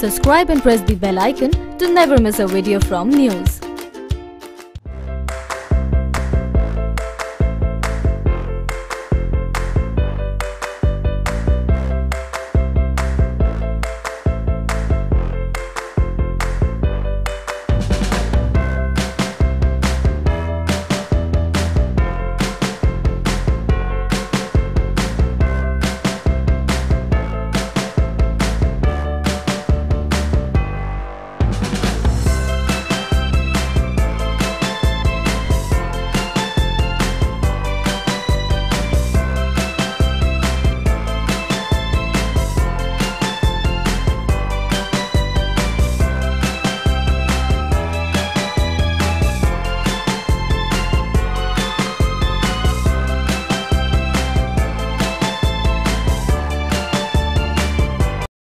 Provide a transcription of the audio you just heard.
Subscribe and press the bell icon to never miss a video from News.